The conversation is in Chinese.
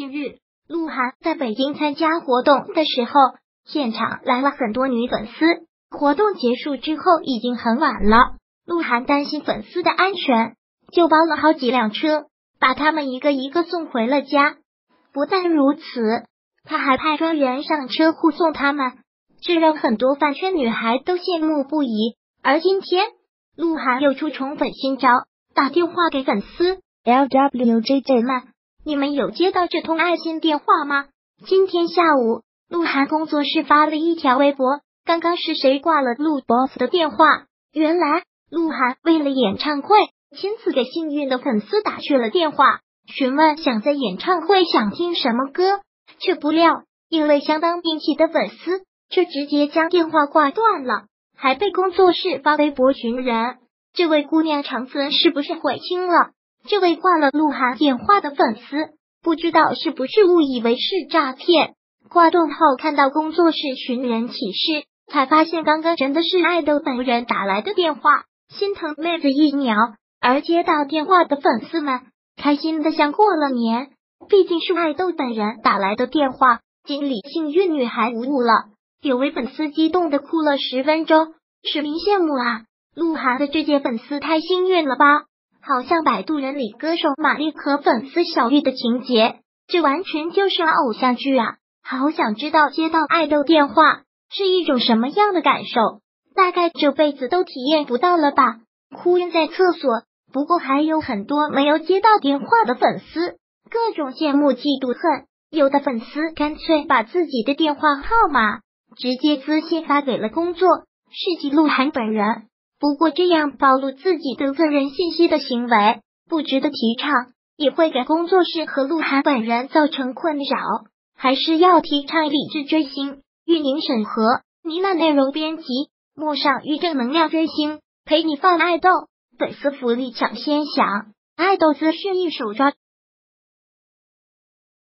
近日，鹿晗在北京参加活动的时候，现场来了很多女粉丝。活动结束之后已经很晚了，鹿晗担心粉丝的安全，就包了好几辆车，把他们一个一个送回了家。不但如此，他还派专人上车护送他们，这让很多饭圈女孩都羡慕不已。而今天，鹿晗又出宠粉新招，打电话给粉丝 L W J J 们，你们有接到这通爱心电话吗？今天下午，鹿晗工作室发了一条微博，刚刚是谁挂了鹿 boss 的电话？原来，鹿晗为了演唱会，亲自给幸运的粉丝打去了电话。询问想在演唱会想听什么歌，却不料因为相当病气的粉丝，却直接将电话挂断了，还被工作室发微博寻人。这位姑娘长子是不是悔青了？这位挂了鹿晗电话的粉丝，不知道是不是误以为是诈骗？挂断后看到工作室寻人启事，才发现刚刚真的是爱豆本人打来的电话，心疼妹子一秒。而接到电话的粉丝们。开心的像过了年，毕竟是爱豆本人打来的电话。经理幸运女孩无误了，有位粉丝激动的哭了十分钟，视频羡慕啊！鹿晗的这届粉丝太幸运了吧，好像摆渡人里歌手马丽和粉丝小玉的情节，这完全就是偶像剧啊！好想知道接到爱豆电话是一种什么样的感受，大概这辈子都体验不到了吧？哭晕在厕所。不过还有很多没有接到电话的粉丝，各种羡慕、嫉妒、恨。有的粉丝干脆把自己的电话号码直接私信发给了工作室及鹿晗本人。不过这样暴露自己的个人信息的行为不值得提倡，也会给工作室和鹿晗本人造成困扰。还是要提倡理智追星，运营审核，呢喃内容编辑，陌上遇正能量追星，陪你放爱豆。粉丝福利抢先享，爱豆资讯一手抓。